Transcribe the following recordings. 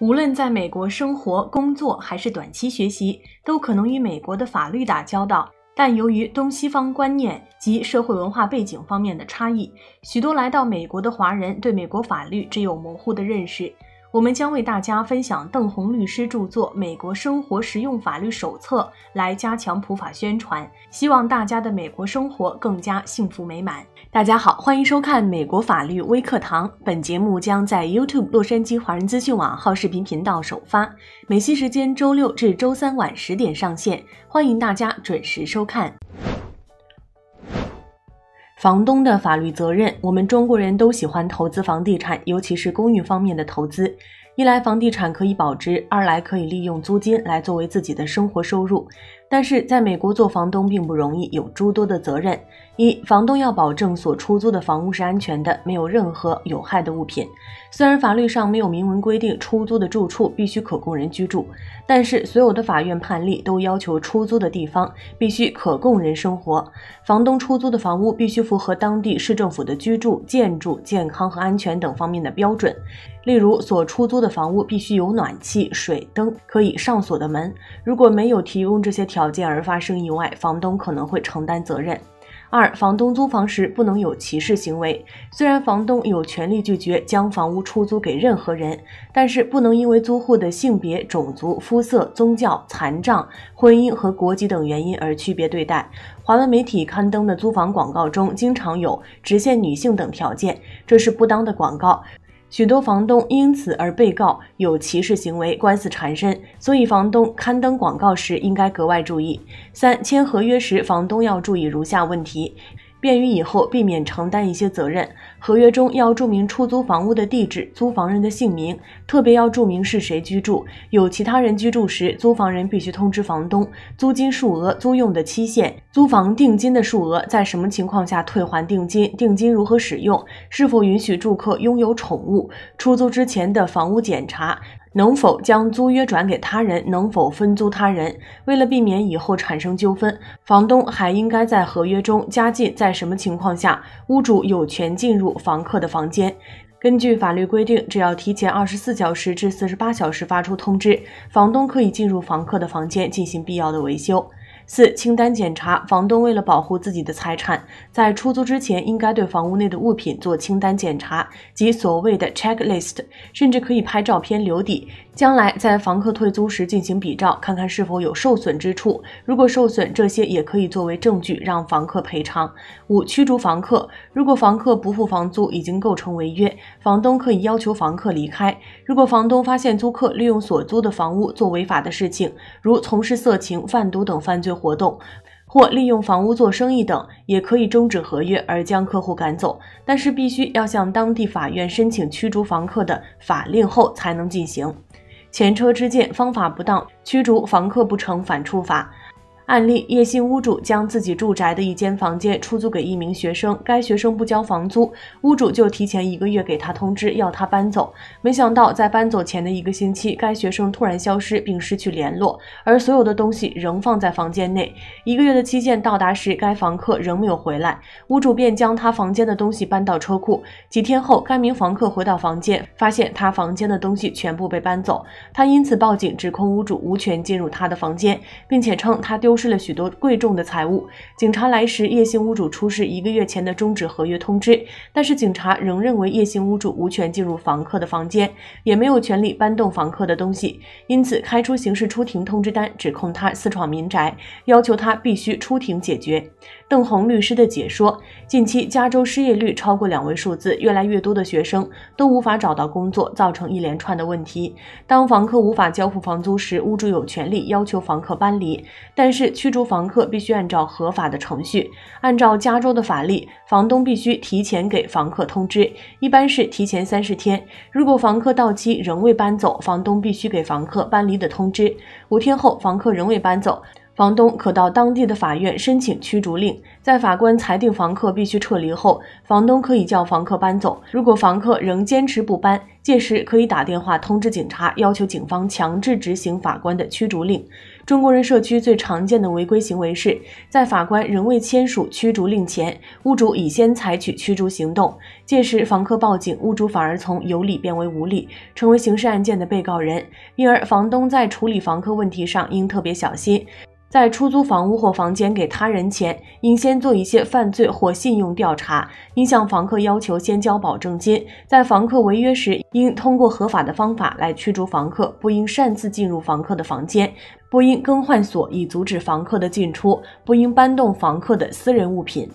无论在美国生活、工作还是短期学习，都可能与美国的法律打交道。但由于东西方观念及社会文化背景方面的差异，许多来到美国的华人对美国法律只有模糊的认识。我们将为大家分享邓红律师著作《美国生活实用法律手册》，来加强普法宣传，希望大家的美国生活更加幸福美满。大家好，欢迎收看美国法律微课堂。本节目将在 YouTube 洛杉矶华人资讯网号视频频道首发，美西时间周六至周三晚十点上线，欢迎大家准时收看。房东的法律责任，我们中国人都喜欢投资房地产，尤其是公寓方面的投资。一来房地产可以保值，二来可以利用租金来作为自己的生活收入。但是在美国做房东并不容易，有诸多的责任。一，房东要保证所出租的房屋是安全的，没有任何有害的物品。虽然法律上没有明文规定出租的住处必须可供人居住，但是所有的法院判例都要求出租的地方必须可供人生活。房东出租的房屋必须符合当地市政府的居住、建筑、健康和安全等方面的标准。例如，所出租的房屋必须有暖气、水灯、可以上锁的门。如果没有提供这些条件而发生意外，房东可能会承担责任。二、房东租房时不能有歧视行为。虽然房东有权利拒绝将房屋出租给任何人，但是不能因为租户的性别、种族、肤色、宗教、残障、婚姻和国籍等原因而区别对待。华文媒体刊登的租房广告中经常有只限女性等条件，这是不当的广告。许多房东因此而被告有歧视行为，官司缠身，所以房东刊登广告时应该格外注意。三、签合约时，房东要注意如下问题。便于以后避免承担一些责任。合约中要注明出租房屋的地址、租房人的姓名，特别要注明是谁居住。有其他人居住时，租房人必须通知房东租金数额、租用的期限、租房定金的数额，在什么情况下退还定金、定金如何使用、是否允许住客拥有宠物、出租之前的房屋检查。能否将租约转给他人？能否分租他人？为了避免以后产生纠纷，房东还应该在合约中加进在什么情况下屋主有权进入房客的房间。根据法律规定，只要提前二十四小时至四十八小时发出通知，房东可以进入房客的房间进行必要的维修。四、清单检查。房东为了保护自己的财产，在出租之前应该对房屋内的物品做清单检查，即所谓的 checklist，甚至可以拍照片留底。将来在房客退租时进行比照，看看是否有受损之处。如果受损，这些也可以作为证据让房客赔偿。五、驱逐房客。如果房客不付房租，已经构成违约，房东可以要求房客离开。如果房东发现租客利用所租的房屋做违法的事情，如从事色情、贩毒等犯罪活动，或利用房屋做生意等，也可以终止合约而将客户赶走。但是必须要向当地法院申请驱逐房客的法令后才能进行。前车之鉴，方法不当，驱逐房客不成，反处罚。案例：叶姓屋主将自己住宅的一间房间出租给一名学生，该学生不交房租，屋主就提前一个月给他通知，要他搬走。没想到在搬走前的一个星期，该学生突然消失并失去联络，而所有的东西仍放在房间内。一个月的期限到达时，该房客仍没有回来，屋主便将他房间的东西搬到车库。几天后，该名房客回到房间，发现他房间的东西全部被搬走，他因此报警，指控屋主无权进入他的房间，并且称他丢。失了许多贵重的财物。警察来时，叶姓屋主出示一个月前的终止合约通知，但是警察仍认为叶姓屋主无权进入房客的房间，也没有权利搬动房客的东西，因此开出刑事出庭通知单，指控他私闯民宅，要求他必须出庭解决。邓红律师的解说：近期加州失业率超过两位数字，越来越多的学生都无法找到工作，造成一连串的问题。当房客无法交付房租时，屋主有权利要求房客搬离，但是。驱逐房客必须按照合法的程序，按照加州的法律，房东必须提前给房客通知，一般是提前三十天。如果房客到期仍未搬走，房东必须给房客搬离的通知。五天后房客仍未搬走。房东可到当地的法院申请驱逐令，在法官裁定房客必须撤离后，房东可以叫房客搬走。如果房客仍坚持不搬，届时可以打电话通知警察，要求警方强制执行法官的驱逐令。中国人社区最常见的违规行为是在法官仍未签署驱逐令前，屋主已先采取驱逐行动，届时房客报警，屋主反而从有理变为无理，成为刑事案件的被告人。因而，房东在处理房客问题上应特别小心。在出租房屋或房间给他人前，应先做一些犯罪或信用调查，应向房客要求先交保证金。在房客违约时，应通过合法的方法来驱逐房客，不应擅自进入房客的房间，不应更换锁以阻止房客的进出，不应搬动房客的私人物品。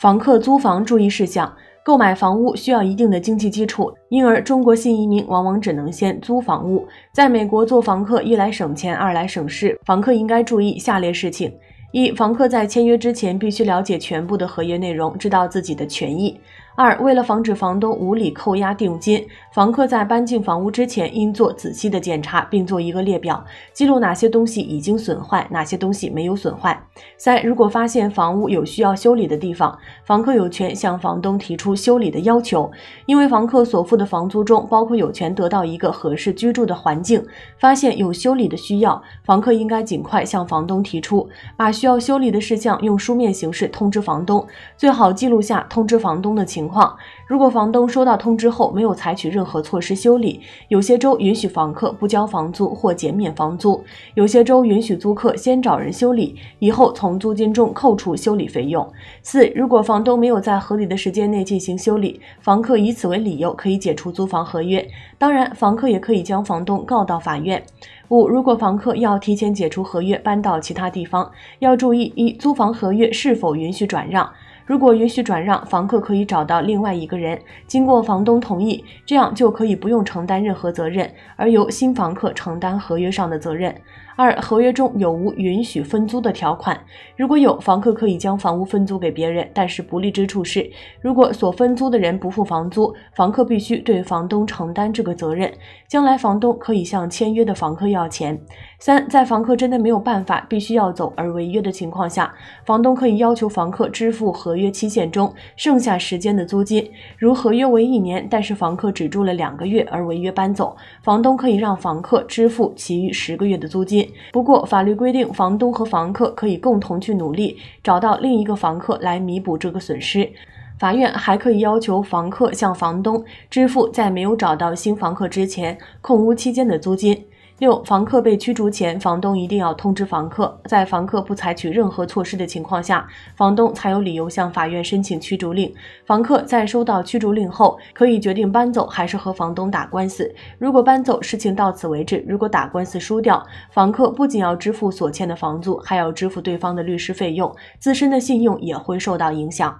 房客租房注意事项。购买房屋需要一定的经济基础，因而中国新移民往往只能先租房屋。在美国做房客，一来省钱，二来省事。房客应该注意下列事情：一、房客在签约之前必须了解全部的合约内容，知道自己的权益。二、为了防止房东无理扣押定金，房客在搬进房屋之前应做仔细的检查，并做一个列表，记录哪些东西已经损坏，哪些东西没有损坏。三、如果发现房屋有需要修理的地方，房客有权向房东提出修理的要求，因为房客所付的房租中包括有权得到一个合适居住的环境。发现有修理的需要，房客应该尽快向房东提出，把需要修理的事项用书面形式通知房东，最好记录下通知房东的情情。况，如果房东收到通知后没有采取任何措施修理，有些州允许房客不交房租或减免房租，有些州允许租客先找人修理，以后从租金中扣除修理费用。四，如果房东没有在合理的时间内进行修理，房客以此为理由可以解除租房合约，当然，房客也可以将房东告到法院。五，如果房客要提前解除合约，搬到其他地方，要注意一，租房合约是否允许转让。如果允许转让，房客可以找到另外一个人，经过房东同意，这样就可以不用承担任何责任，而由新房客承担合约上的责任。二、合约中有无允许分租的条款？如果有，房客可以将房屋分租给别人，但是不利之处是，如果所分租的人不付房租，房客必须对房东承担这个责任。将来房东可以向签约的房客要钱。三、在房客真的没有办法，必须要走而违约的情况下，房东可以要求房客支付合约期限中剩下时间的租金。如合约为一年，但是房客只住了两个月而违约搬走，房东可以让房客支付其余十个月的租金。不过，法律规定，房东和房客可以共同去努力，找到另一个房客来弥补这个损失。法院还可以要求房客向房东支付在没有找到新房客之前空屋期间的租金。六、房客被驱逐前，房东一定要通知房客，在房客不采取任何措施的情况下，房东才有理由向法院申请驱逐令。房客在收到驱逐令后，可以决定搬走还是和房东打官司。如果搬走，事情到此为止；如果打官司输掉，房客不仅要支付所欠的房租，还要支付对方的律师费用，自身的信用也会受到影响。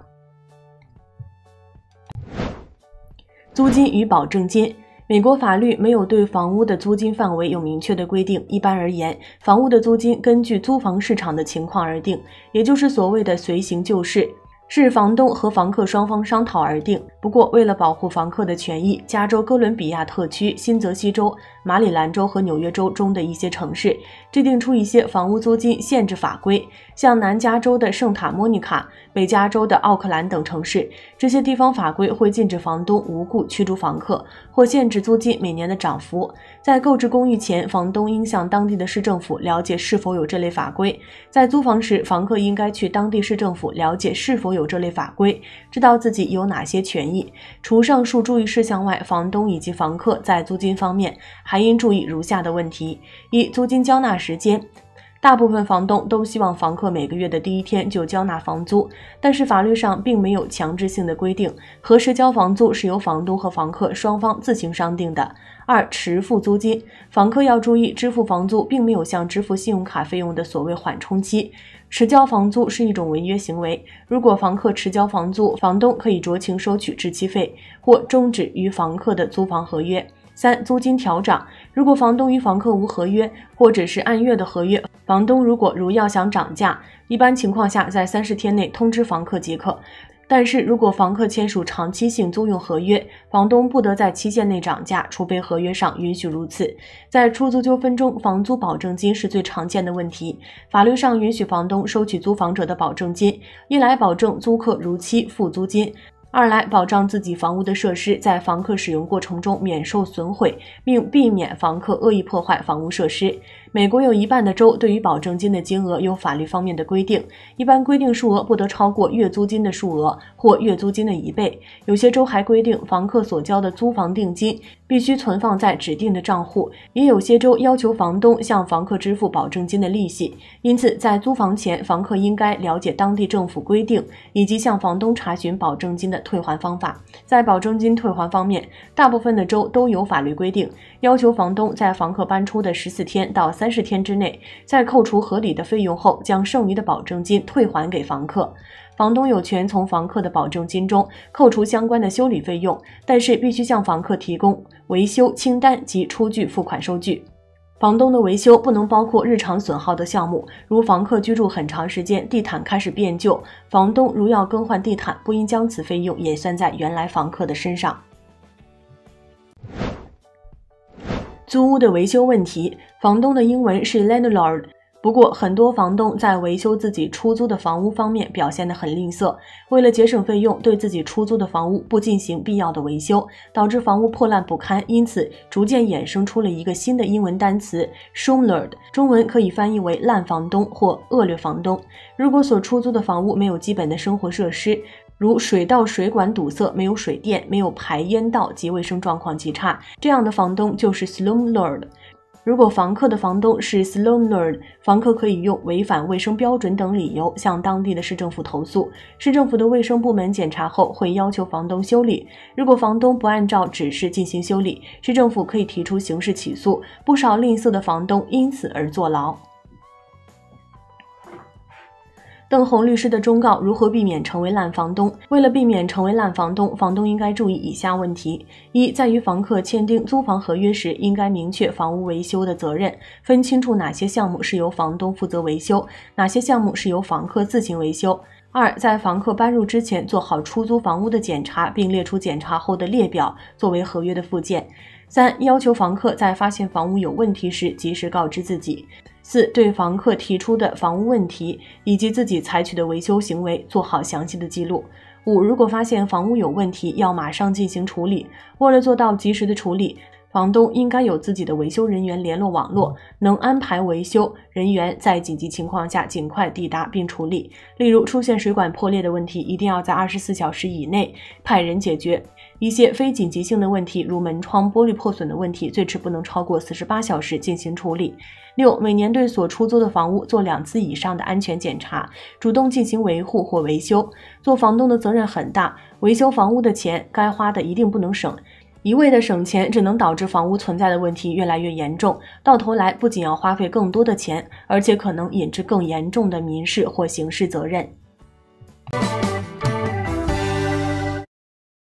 租金与保证金。美国法律没有对房屋的租金范围有明确的规定。一般而言，房屋的租金根据租房市场的情况而定，也就是所谓的随行就市。是房东和房客双方商讨而定。不过，为了保护房客的权益，加州哥伦比亚特区、新泽西州、马里兰州和纽约州中的一些城市制定出一些房屋租金限制法规，像南加州的圣塔莫尼卡、北加州的奥克兰等城市，这些地方法规会禁止房东无故驱逐房客或限制租金每年的涨幅。在购置公寓前，房东应向当地的市政府了解是否有这类法规；在租房时，房客应该去当地市政府了解是否有。这类法规，知道自己有哪些权益。除上述注意事项外，房东以及房客在租金方面还应注意如下的问题：一、租金交纳时间。大部分房东都希望房客每个月的第一天就交纳房租，但是法律上并没有强制性的规定，何时交房租是由房东和房客双方自行商定的。二、迟付租金，房客要注意，支付房租并没有像支付信用卡费用的所谓缓冲期。迟交房租是一种违约行为。如果房客迟交房租，房东可以酌情收取滞期费或终止与房客的租房合约。三、租金调涨。如果房东与房客无合约，或者是按月的合约，房东如果如要想涨价，一般情况下在三十天内通知房客即可。但是如果房客签署长期性租用合约，房东不得在期限内涨价，除非合约上允许如此。在出租纠纷中，房租保证金是最常见的问题。法律上允许房东收取租房者的保证金，一来保证租客如期付租金。二来保障自己房屋的设施在房客使用过程中免受损毁，并避免房客恶意破坏房屋设施。美国有一半的州对于保证金的金额有法律方面的规定，一般规定数额不得超过月租金的数额或月租金的一倍。有些州还规定房客所交的租房定金必须存放在指定的账户，也有些州要求房东向房客支付保证金的利息。因此，在租房前，房客应该了解当地政府规定以及向房东查询保证金的退还方法。在保证金退还方面，大部分的州都有法律规定，要求房东在房客搬出的十四天到。三十天之内，在扣除合理的费用后，将剩余的保证金退还给房客。房东有权从房客的保证金中扣除相关的修理费用，但是必须向房客提供维修清单及出具付款收据。房东的维修不能包括日常损耗的项目，如房客居住很长时间，地毯开始变旧，房东如要更换地毯，不应将此费用也算在原来房客的身上。租屋的维修问题，房东的英文是 landlord。不过，很多房东在维修自己出租的房屋方面表现得很吝啬，为了节省费用，对自己出租的房屋不进行必要的维修，导致房屋破烂不堪。因此，逐渐衍生出了一个新的英文单词 “shomlord”，中文可以翻译为“烂房东”或“恶劣房东”。如果所出租的房屋没有基本的生活设施，如水道水管堵塞、没有水电、没有排烟道及卫生状况极差，这样的房东就是 slumlord。如果房客的房东是 slumlord，房客可以用违反卫生标准等理由向当地的市政府投诉。市政府的卫生部门检查后会要求房东修理。如果房东不按照指示进行修理，市政府可以提出刑事起诉。不少吝啬的房东因此而坐牢。邓红律师的忠告：如何避免成为烂房东？为了避免成为烂房东，房东应该注意以下问题：一，在与房客签订租房合约时，应该明确房屋维修的责任，分清楚哪些项目是由房东负责维修，哪些项目是由房客自行维修。二，在房客搬入之前，做好出租房屋的检查，并列出检查后的列表作为合约的附件。三，要求房客在发现房屋有问题时，及时告知自己。四、对房客提出的房屋问题以及自己采取的维修行为做好详细的记录。五、如果发现房屋有问题，要马上进行处理。为了做到及时的处理，房东应该有自己的维修人员联络网络，能安排维修人员在紧急情况下尽快抵达并处理。例如，出现水管破裂的问题，一定要在二十四小时以内派人解决。一些非紧急性的问题，如门窗玻璃破损的问题，最迟不能超过四十八小时进行处理。六、每年对所出租的房屋做两次以上的安全检查，主动进行维护或维修。做房东的责任很大，维修房屋的钱该花的一定不能省，一味的省钱只能导致房屋存在的问题越来越严重，到头来不仅要花费更多的钱，而且可能引致更严重的民事或刑事责任。